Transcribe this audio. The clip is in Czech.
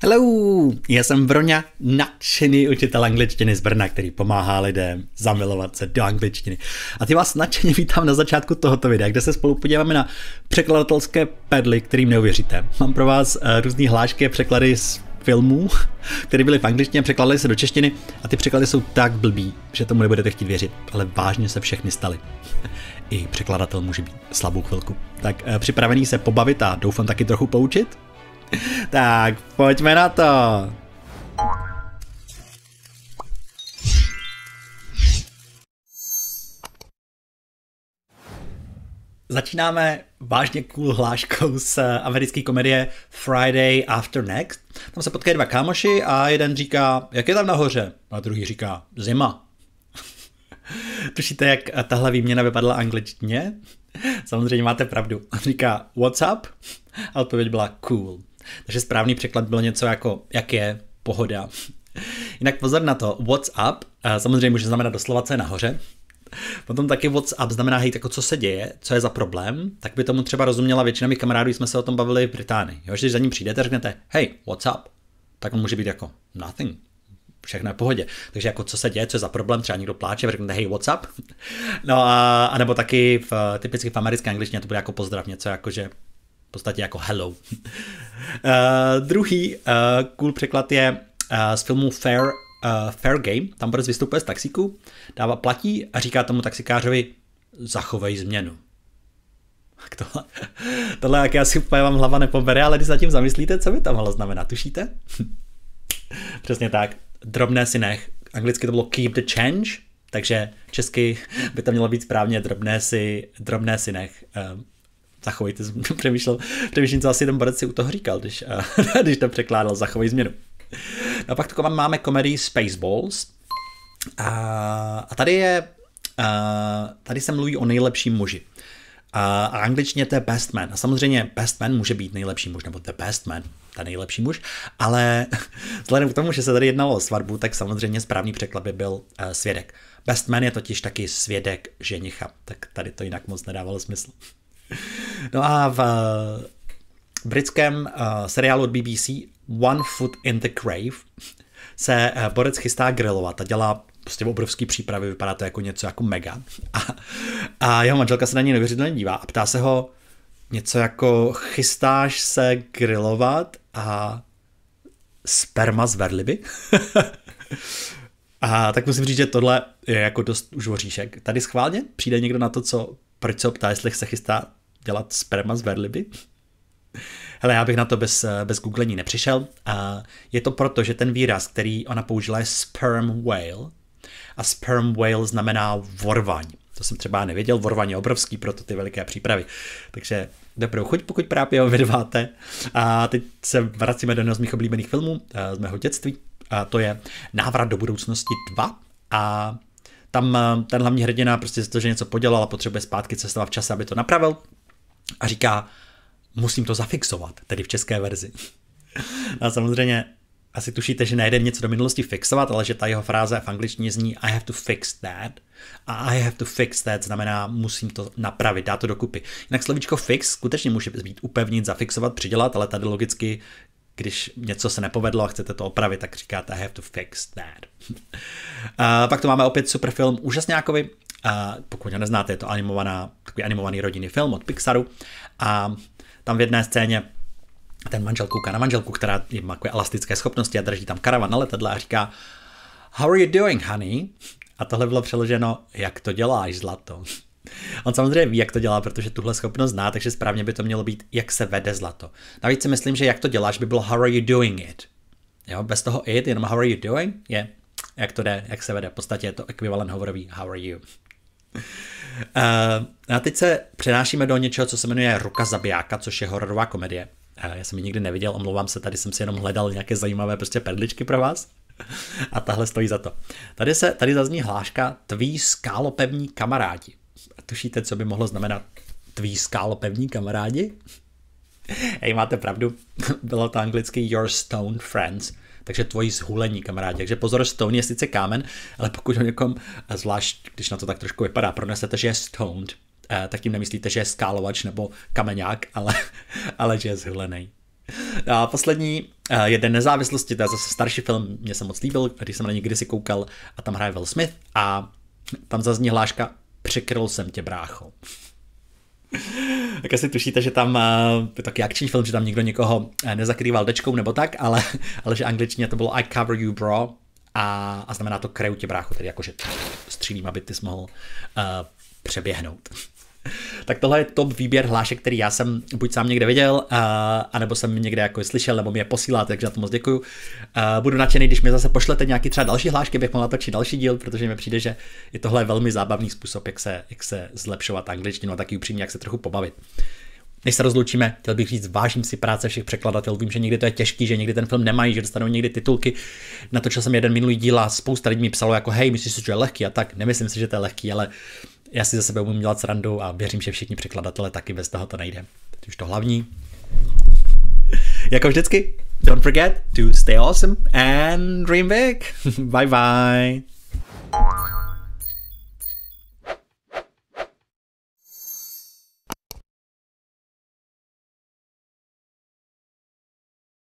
Hello, já jsem Broňa, nadšený učitel angličtiny z Brna, který pomáhá lidem zamilovat se do angličtiny. A ty vás nadšeně vítám na začátku tohoto videa, kde se spolu podíváme na překladatelské pedly, kterým neuvěříte. Mám pro vás uh, různý hlášky a překlady z filmů, které byly v angličtině, překladly se do češtiny a ty překlady jsou tak blbý, že tomu nebudete chtít věřit, ale vážně se všechny staly. I překladatel může být slabou chvilku. Tak uh, připravený se pobavit a doufám taky trochu poučit? tak pojďme na to. Začínáme vážně cool hláškou z americké komedie Friday After Next. Tam se potkají dva kámoši a jeden říká, jak je tam nahoře? A druhý říká, zima. Tušíte, jak tahle výměna vypadla angličtině? Samozřejmě máte pravdu. On říká, what's up? A odpověď byla cool. Takže správný překlad bylo něco jako, jak je, pohoda. Jinak pozor na to, what's up, samozřejmě může znamenat doslova, co je nahoře. Potom taky what's up znamená, hej, jako co se děje, co je za problém, tak by tomu třeba rozuměla většina mých kamarádů, jsme se o tom bavili v Británii. Jo, když za ním přijdete řeknete, hej, what's up, tak on může být jako nothing, všechno je v pohodě. Takže jako co se děje, co je za problém, třeba někdo pláče, řeknete hey, what's up? No a, a nebo taky v, typicky v americké angličtině to bude jako pozdrav, něco jako, že v podstatě jako hello. uh, druhý uh, cool překlad je uh, z filmu Fair, uh, Fair Game. Tam Boris vystupuje z taxíku, dává platí a říká tomu taxikářovi zachovej změnu. Tohle, tohle jak já si úplně vám hlava nepobere, ale když se tím zamyslíte, co by to mohlo znamenat, tušíte? Přesně tak. Drobné si nech. Anglicky to bylo keep the change, takže česky by to mělo být správně drobné si, drobné si nech. Zachovejte, přemýšlel, přemýšlím, co asi ten Borec si u toho říkal, když, když to překládal, zachovej změnu. No a pak tu máme komedii Spaceballs. A, a tady je, a, tady se mluví o nejlepším muži. A, a angličtině to je best man. A samozřejmě best man může být nejlepší muž, nebo the best man, ta nejlepší muž, ale vzhledem k tomu, že se tady jednalo o svatbu, tak samozřejmě správný překlad by byl uh, svědek. Best man je totiž taky svědek ženicha, tak tady to jinak moc nedávalo smysl. No a v britském uh, seriálu od BBC One Foot in the Grave se uh, Borec chystá grilovat a dělá prostě obrovský přípravy, vypadá to jako něco jako mega. A, a jeho manželka se na něj neuvěřitelně dívá a ptá se ho něco jako chystáš se grilovat a sperma z verliby? a tak musím říct, že tohle je jako dost už oříšek. Tady schválně přijde někdo na to, co, proč se ptá, jestli se chystá dělat sperma z verliby? Hele, já bych na to bez, bez googlení nepřišel. A je to proto, že ten výraz, který ona použila, je sperm whale. A sperm whale znamená vorvaň. To jsem třeba nevěděl, vorvaň je obrovský, proto ty veliké přípravy. Takže dobrou chuť, pokud právě ho vydáváte. A teď se vracíme do jednoho z mých oblíbených filmů eh, z mého dětství. A to je Návrat do budoucnosti 2. A tam eh, ten hlavní hrdina prostě to, že něco podělal a potřebuje zpátky cestovat v čase, aby to napravil a říká, musím to zafixovat, tedy v české verzi. a samozřejmě asi tušíte, že nejde něco do minulosti fixovat, ale že ta jeho fráze v angličtině zní I have to fix that. A I have to fix that znamená musím to napravit, dát to dokupy. Jinak slovíčko fix skutečně může být upevnit, zafixovat, přidělat, ale tady logicky, když něco se nepovedlo a chcete to opravit, tak říkáte I have to fix that. a pak tu máme opět super film, úžasňákovi, a pokud ho neznáte, je to animovaná, takový animovaný rodinný film od Pixaru a tam v jedné scéně ten manžel kouká na manželku, která má takové elastické schopnosti a drží tam karavan na letadle a říká How are you doing, honey? A tohle bylo přeloženo, jak to děláš, zlato. On samozřejmě ví, jak to dělá, protože tuhle schopnost zná, takže správně by to mělo být, jak se vede zlato. Navíc si myslím, že jak to děláš by bylo how are you doing it. Jo, bez toho it, jenom how are you doing, je, jak to jde, jak se vede. V podstatě je to ekvivalent hovorový how are you. Uh, a teď se přenášíme do něčeho, co se jmenuje Ruka zabijáka, což je hororová komedie. Uh, já jsem ji nikdy neviděl, omlouvám se, tady jsem si jenom hledal nějaké zajímavé prostě perličky pro vás. A tahle stojí za to. Tady, se, tady zazní hláška tví skálopevní kamarádi. Tušíte, co by mohlo znamenat tví skálopevní kamarádi? Hej, máte pravdu, bylo to anglicky your stoned friends takže tvoji zhulení kamarádi. Takže pozor, stone je sice kámen, ale pokud ho někom, zvlášť když na to tak trošku vypadá, pronesete, že je stoned, eh, tak tím nemyslíte, že je skálovač nebo kameňák, ale, ale že je zhulený. A poslední je Den nezávislosti, to je zase starší film, mě se moc líbil, když jsem na něj kdysi koukal a tam hraje Will Smith a tam zazní hláška Překryl jsem tě, brácho. tak asi tušíte, že tam je taky akční film, že tam nikdo někoho nezakrýval dečkou nebo tak, ale, ale že angličtině to bylo I cover you bro a, a znamená to kryju tě brácho, tedy jakože střílím, aby ty jsi mohl uh, přeběhnout. tak tohle je top výběr hlášek, který já jsem buď sám někde viděl, uh, anebo jsem někde jako slyšel, nebo mi je posíláte, takže za to moc děkuju. Uh, budu nadšený, když mi zase pošlete nějaký třeba další hlášky, bych mohl natočit další díl, protože mi přijde, že je tohle velmi zábavný způsob, jak se, jak se zlepšovat angličtinu a taky upřímně, jak se trochu pobavit. Než se rozloučíme, chtěl bych říct, vážím si práce všech překladatelů. Vím, že někdy to je těžký, že někdy ten film nemají, že dostanou někdy titulky. Natočil jsem jeden minulý díl a spousta lidí mi psalo jako hej, myslíš si, že je lehký a tak. Nemyslím si, že to je lehký, ale já si za sebe umím dělat srandu a věřím, že všichni překladatelé taky bez toho to nejde. Teď už to hlavní. jako vždycky, don't forget to stay awesome and dream big. bye bye.